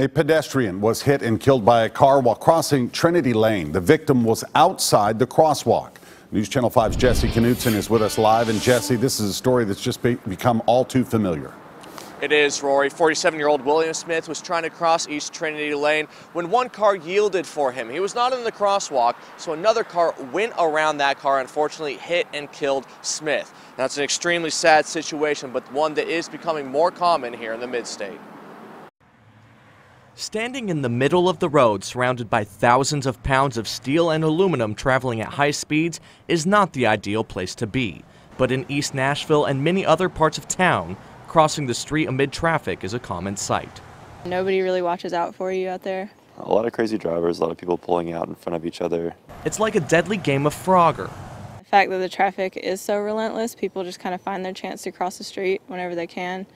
A pedestrian was hit and killed by a car while crossing Trinity Lane. The victim was outside the crosswalk. News Channel 5's Jesse Knutson is with us live. And Jesse, this is a story that's just be become all too familiar. It is, Rory. 47 year old William Smith was trying to cross East Trinity Lane when one car yielded for him. He was not in the crosswalk, so another car went around that car, unfortunately hit and killed Smith. Now, it's an extremely sad situation, but one that is becoming more common here in the mid state. Standing in the middle of the road, surrounded by thousands of pounds of steel and aluminum traveling at high speeds, is not the ideal place to be. But in East Nashville and many other parts of town, crossing the street amid traffic is a common sight. Nobody really watches out for you out there. A lot of crazy drivers, a lot of people pulling out in front of each other. It's like a deadly game of Frogger. The fact that the traffic is so relentless, people just kind of find their chance to cross the street whenever they can.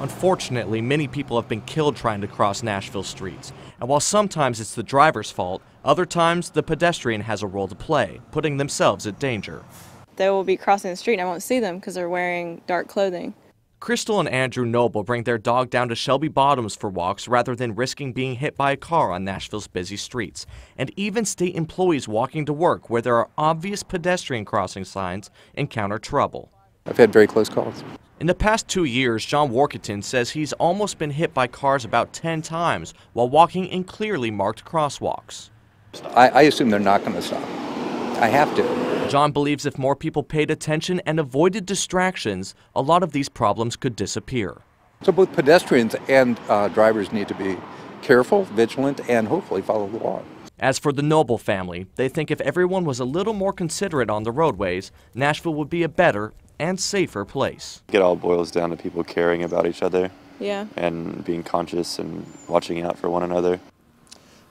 Unfortunately, many people have been killed trying to cross Nashville streets. And while sometimes it's the driver's fault, other times the pedestrian has a role to play, putting themselves at danger. They will be crossing the street and I won't see them because they're wearing dark clothing. Crystal and Andrew Noble bring their dog down to Shelby Bottoms for walks rather than risking being hit by a car on Nashville's busy streets. And even state employees walking to work where there are obvious pedestrian crossing signs encounter trouble. I've had very close calls. In the past two years, John Warkentin says he's almost been hit by cars about 10 times while walking in clearly marked crosswalks. I, I assume they're not going to stop. I have to. John believes if more people paid attention and avoided distractions, a lot of these problems could disappear. So both pedestrians and uh, drivers need to be careful, vigilant, and hopefully follow the law. As for the Noble family, they think if everyone was a little more considerate on the roadways, Nashville would be a better and safer place. It all boils down to people caring about each other. Yeah. And being conscious and watching out for one another.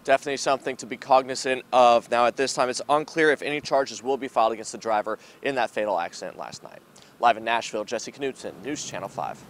Definitely something to be cognizant of. Now, at this time, it's unclear if any charges will be filed against the driver in that fatal accident last night. Live in Nashville, Jesse Knutson, News Channel 5.